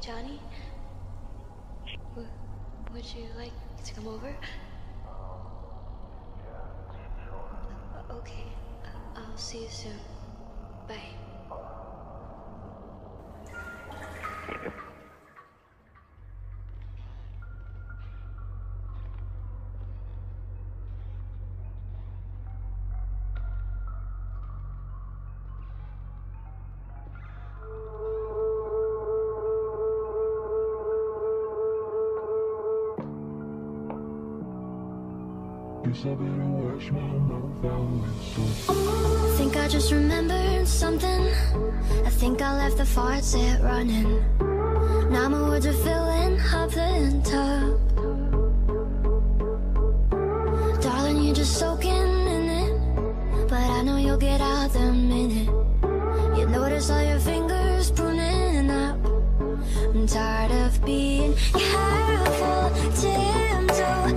Johnny? W- would you like to come over? Uh, okay. Uh, I'll see you soon. Bye. I. Think I just remembered something. I think I left the faucet running. Now my words are filling up the tub. Darling, you're just soaking in it. But I know you'll get out the minute. You notice all your fingers pruning up. I'm tired of being careful, tiptoe,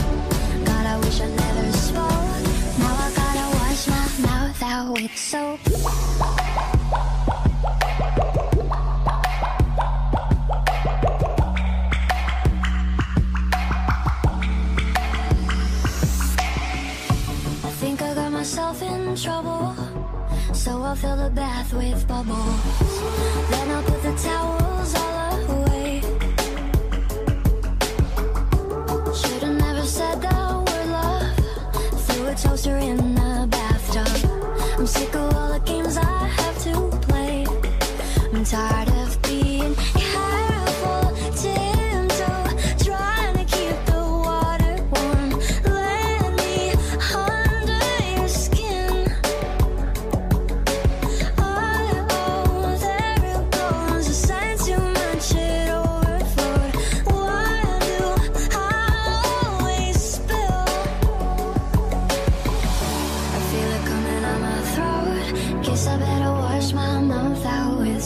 Myself in trouble. So I'll fill the bath with bubbles. Then I'll put the towels all